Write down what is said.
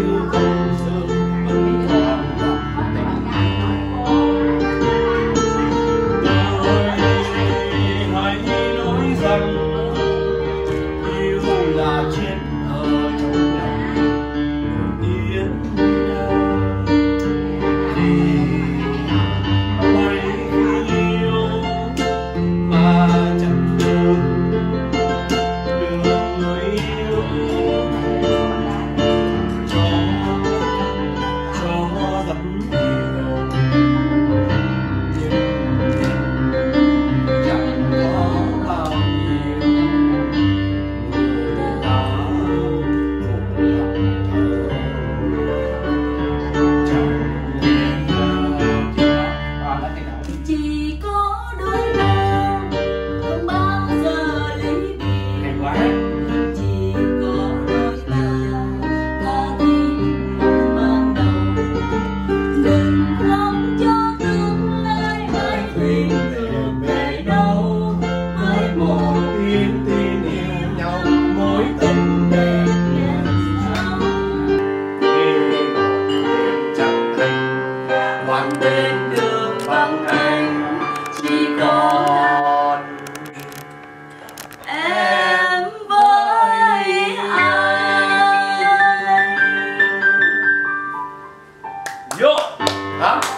you. Yo, hả?